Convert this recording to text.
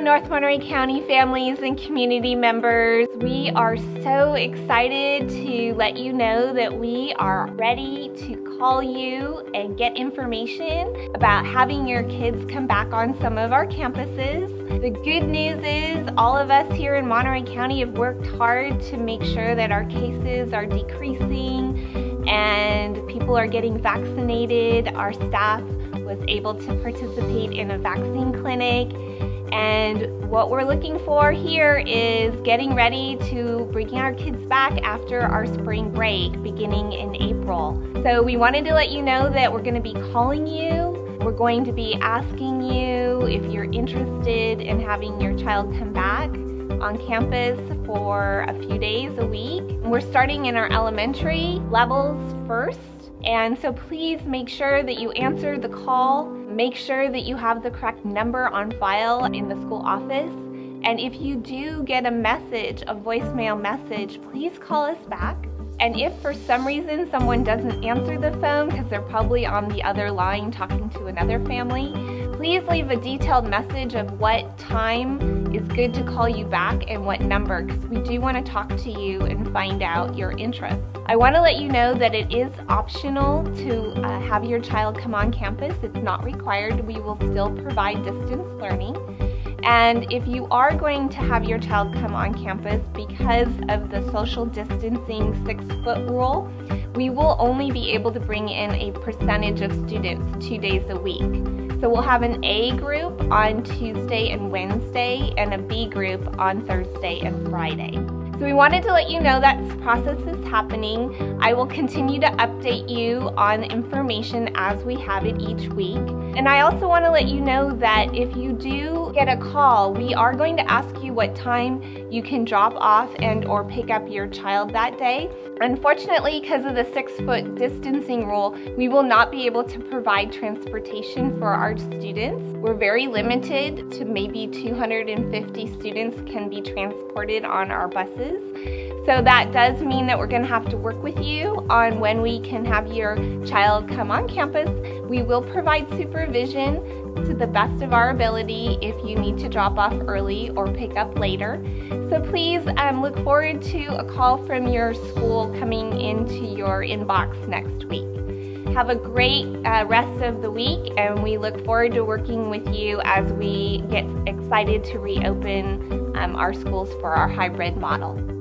North Monterey County families and community members. We are so excited to let you know that we are ready to call you and get information about having your kids come back on some of our campuses. The good news is all of us here in Monterey County have worked hard to make sure that our cases are decreasing and people are getting vaccinated. Our staff was able to participate in a vaccine clinic and what we're looking for here is getting ready to bringing our kids back after our spring break beginning in April. So we wanted to let you know that we're going to be calling you. We're going to be asking you if you're interested in having your child come back on campus for a few days a week. We're starting in our elementary levels first. And so please make sure that you answer the call. Make sure that you have the correct number on file in the school office. And if you do get a message, a voicemail message, please call us back. And if for some reason someone doesn't answer the phone because they're probably on the other line talking to another family, please leave a detailed message of what time is good to call you back and what number because we do want to talk to you and find out your interests. I want to let you know that it is optional to uh, have your child come on campus. It's not required. We will still provide distance learning. And if you are going to have your child come on campus because of the social distancing six foot rule, we will only be able to bring in a percentage of students two days a week. So we'll have an A group on Tuesday and Wednesday and a B group on Thursday and Friday. So we wanted to let you know that process is happening. I will continue to update you on information as we have it each week. And I also want to let you know that if you do get a call, we are going to ask you what time you can drop off and or pick up your child that day. Unfortunately, because of the six foot distancing rule, we will not be able to provide transportation for our students. We're very limited to maybe 250 students can be transported on our buses. So that does mean that we're gonna have to work with you on when we can have your child come on campus. We will provide supervision to the best of our ability if you need to drop off early or pick up later. So please um, look forward to a call from your school coming into your inbox next week. Have a great uh, rest of the week and we look forward to working with you as we get excited to reopen um, our schools for our hybrid model.